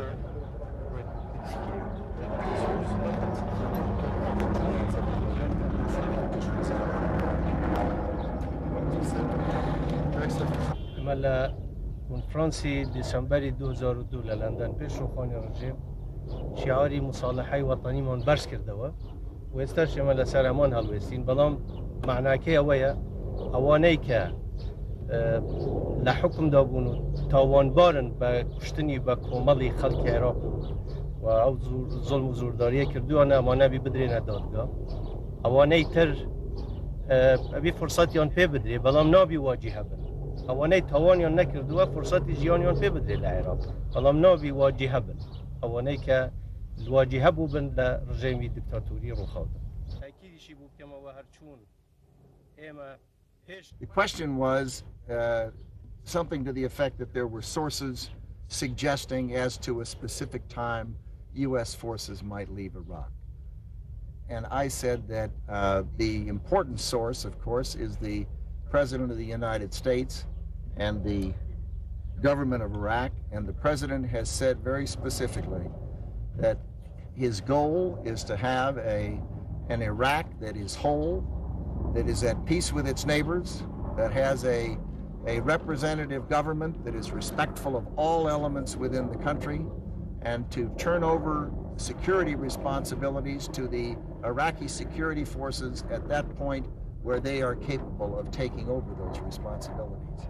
sir. Right فرانسي ديسمبر 2002 لندن پیش رو رجيم شعاري مصالحي وطني من برس كرده و و استرش ملا سرمان هلوستین بلام معناکه اویه اوانه که لحکم دابونو تاوانبارن بە کوشتنی بە کۆمەڵی خەڵکی عێراق. و ئەو زۆڵ و زورداریە کردووانە ئەمانەبی بدرێنە دادگا. ئەوانەی تر ئەبی فرسەتیان پێ بدرێ بەڵام نابی واجی هەبن. ئەوانەی تاوانیان نەکردووە فرسەتی ژیانیان پێ بدرێ لە عێراق. بەڵام نابی واجی هەبن. ئەوانەی کە الواجی هەبوو بن لە ڕژێمی دیکتاتوری ڕووخاوتن تاکیدیشی بوو بکەمەوە هەرچوون. ئێمە The question was uh, something to the effect that there were sources suggesting as to a specific time U.S. forces might leave Iraq. And I said that uh, the important source, of course, is the President of the United States and the government of Iraq. And the President has said very specifically that his goal is to have a, an Iraq that is whole, that is at peace with its neighbors, that has a, a representative government that is respectful of all elements within the country, and to turn over security responsibilities to the Iraqi security forces at that point where they are capable of taking over those responsibilities.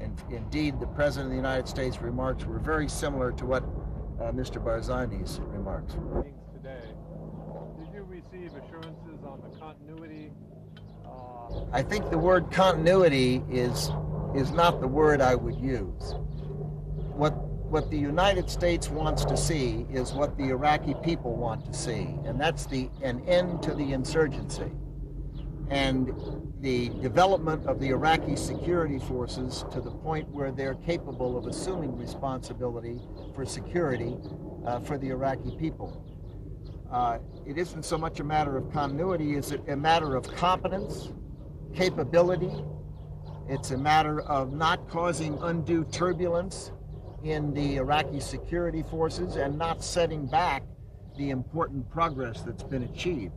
And indeed, the President of the United States remarks were very similar to what uh, Mr. Barzani's remarks were. Today, did you receive assurances on the continuity? I think the word continuity is is not the word I would use. What what the United States wants to see is what the Iraqi people want to see, and that's the an end to the insurgency and the development of the Iraqi security forces to the point where they're capable of assuming responsibility for security uh, for the Iraqi people. Uh, it isn't so much a matter of continuity, it's a matter of competence, capability. It's a matter of not causing undue turbulence in the Iraqi security forces and not setting back the important progress that's been achieved.